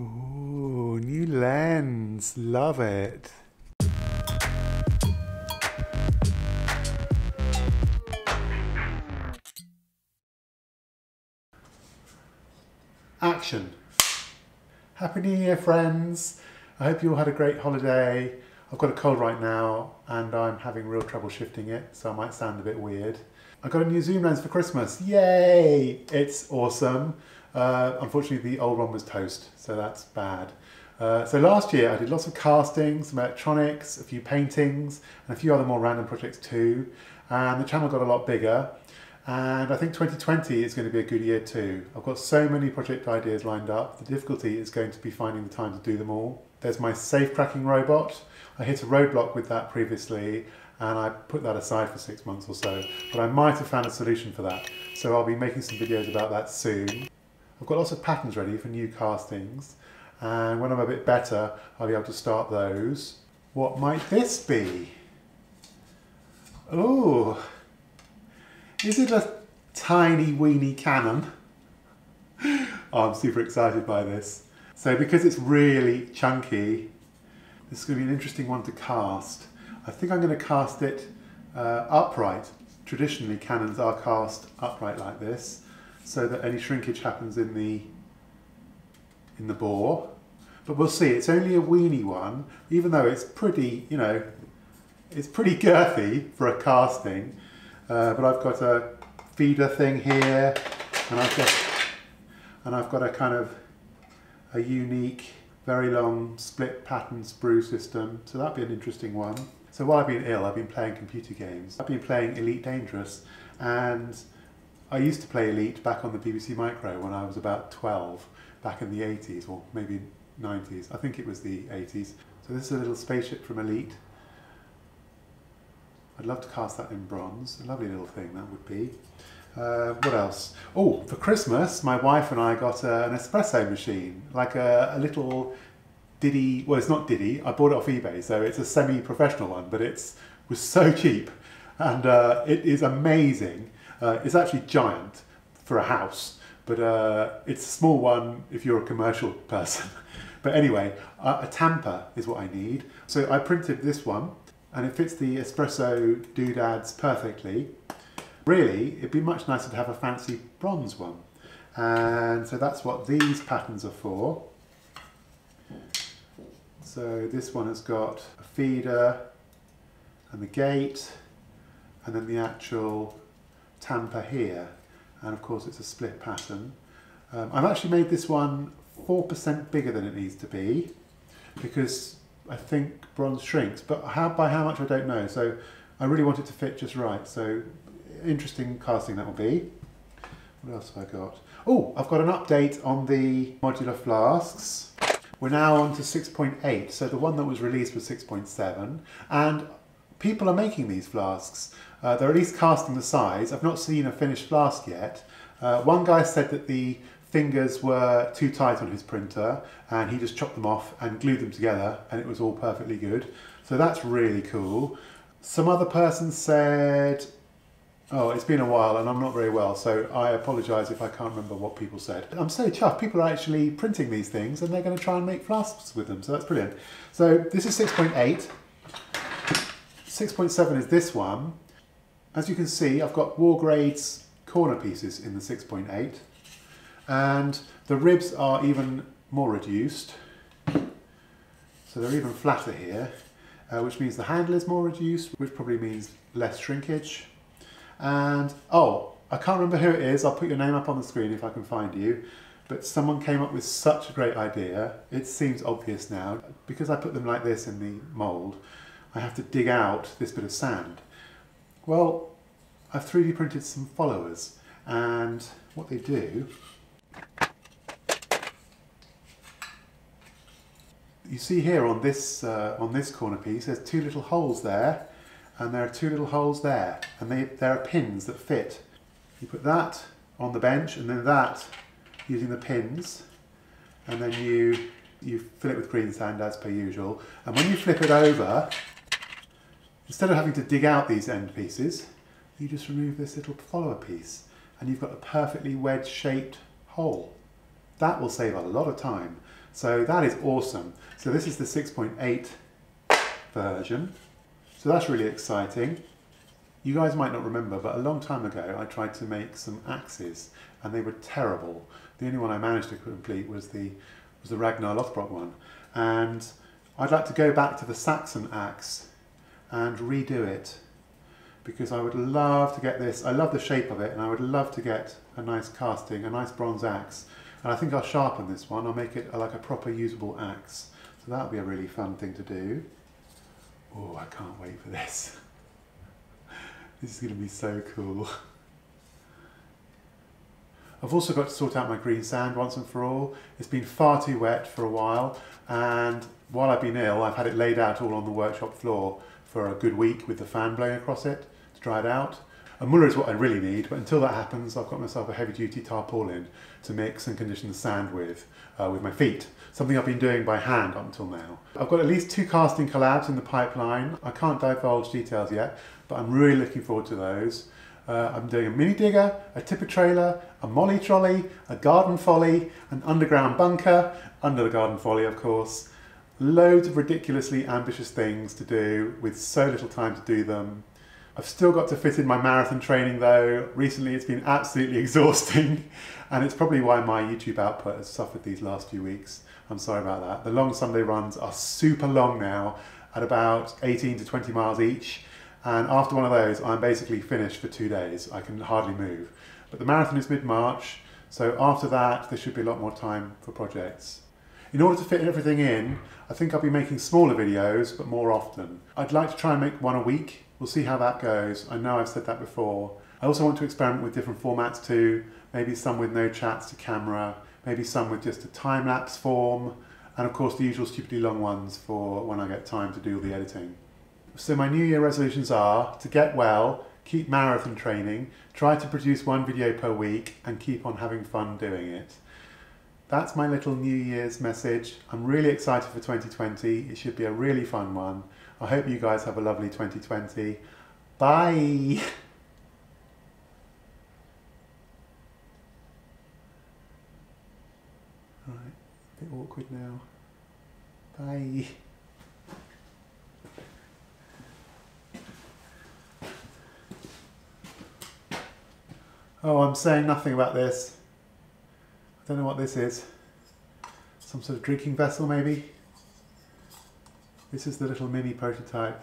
Ooh, new lens. Love it. Action. Happy New Year, friends. I hope you all had a great holiday. I've got a cold right now and I'm having real trouble shifting it, so I might sound a bit weird. I got a new zoom lens for Christmas. Yay! It's awesome. Uh, unfortunately, the old one was toast, so that's bad. Uh, so last year I did lots of castings, some electronics, a few paintings, and a few other more random projects too. And the channel got a lot bigger. And I think 2020 is going to be a good year too. I've got so many project ideas lined up. The difficulty is going to be finding the time to do them all. There's my safe cracking robot. I hit a roadblock with that previously and I put that aside for six months or so, but I might have found a solution for that. So I'll be making some videos about that soon. I've got lots of patterns ready for new castings and when I'm a bit better, I'll be able to start those. What might this be? Oh, is it a tiny weeny cannon? oh, I'm super excited by this. So because it's really chunky, this is going to be an interesting one to cast. I think I'm going to cast it uh, upright. Traditionally cannons are cast upright like this so that any shrinkage happens in the in the bore. But we'll see, it's only a weeny one, even though it's pretty, you know, it's pretty girthy for a casting. Uh, but I've got a feeder thing here, and I've got and I've got a kind of a unique, very long split pattern sprue system. So that'd be an interesting one. So while I've been ill, I've been playing computer games. I've been playing Elite Dangerous, and I used to play Elite back on the BBC Micro when I was about 12, back in the 80s, or maybe 90s. I think it was the 80s. So this is a little spaceship from Elite. I'd love to cast that in bronze. A lovely little thing that would be. Uh, what else? Oh, for Christmas, my wife and I got uh, an espresso machine, like a, a, little Diddy. Well, it's not Diddy. I bought it off eBay, so it's a semi-professional one, but it's was so cheap, and uh, it is amazing. Uh, it's actually giant for a house, but uh, it's a small one if you're a commercial person. but anyway, a tamper is what I need. So I printed this one and it fits the espresso doodads perfectly. Really, it'd be much nicer to have a fancy bronze one. And so that's what these patterns are for. So this one has got a feeder and the gate and then the actual tamper here. And of course it's a split pattern. Um, I've actually made this one 4% bigger than it needs to be because I think bronze shrinks, but how by how much I don't know. So I really want it to fit just right. So interesting casting that will be. What else have I got? Oh, I've got an update on the modular flasks. We're now on to 6.8. So the one that was released was 6.7. And people are making these flasks. Uh, they're at least casting the size. I've not seen a finished flask yet. Uh, one guy said that the fingers were too tight on his printer and he just chopped them off and glued them together and it was all perfectly good. So that's really cool. Some other person said, oh, it's been a while and I'm not very well, so I apologise if I can't remember what people said. I'm so chuffed, people are actually printing these things and they're going to try and make flasks with them, so that's brilliant. So this is 6.8. 6.7 is this one. As you can see, I've got Wargrade's corner pieces in the 6.8 and the ribs are even more reduced. So they're even flatter here uh, which means the handle is more reduced which probably means less shrinkage. And oh I can't remember who it is. I'll put your name up on the screen if I can find you. But someone came up with such a great idea. It seems obvious now because I put them like this in the mold I have to dig out this bit of sand well I've 3D printed some followers and what they do you see here on this uh, on this corner piece there's two little holes there and there are two little holes there and they, there are pins that fit. You put that on the bench and then that using the pins and then you you fill it with green sand as per usual and when you flip it over instead of having to dig out these end pieces you just remove this little follower piece and you've got a perfectly wedge shaped hole. That will save a lot of time So that is awesome. So this is the 6.8 version. So that's really exciting. You guys might not remember, but a long time ago I tried to make some axes and they were terrible. The only one I managed to complete was the, was the Ragnar Lothbrok one. And I'd like to go back to the Saxon axe and redo it because I would love to get this, I love the shape of it and I would love to get a nice casting, a nice bronze axe. And I think I'll sharpen this one, I'll make it like a proper usable axe. So that'll be a really fun thing to do. Oh, I can't wait for this. This is going to be so cool. I've also got to sort out my green sand once and for all. It's been far too wet for a while and while I've been ill I've had it laid out all on the workshop floor for a good week with the fan blowing across it to dry it out. A muller is what I really need, but until that happens, I've got myself a heavy duty tarpaulin to mix and condition the sand with, uh, with my feet. Something I've been doing by hand up until now. I've got at least two casting collabs in the pipeline. I can't divulge details yet, but I'm really looking forward to those. Uh, I'm doing a mini digger, a tipper trailer, a molly trolley, a garden folly, an underground bunker, under the garden folly of course. Loads of ridiculously ambitious things to do with so little time to do them. I've still got to fit in my marathon training though. Recently it's been absolutely exhausting and it's probably why my YouTube output has suffered these last few weeks. I'm sorry about that. The long Sunday runs are super long now at about 18 to 20 miles each and after one of those I'm basically finished for two days. I can hardly move. But the marathon is mid-March so after that there should be a lot more time for projects. In order to fit everything in, I think I'll be making smaller videos, but more often. I'd like to try and make one a week. We'll see how that goes. I know I've said that before. I also want to experiment with different formats too. Maybe some with no chats to camera, maybe some with just a time-lapse form, and of course the usual stupidly long ones for when I get time to do all the editing. So my New Year resolutions are to get well, keep marathon training, try to produce one video per week, and keep on having fun doing it. That's my little New Year's message. I'm really excited for 2020. It should be a really fun one. I hope you guys have a lovely 2020. Bye! Right, a bit awkward now. Bye. Oh, I'm saying nothing about this. I don't know what this is. Some sort of drinking vessel maybe? This is the little mini prototype.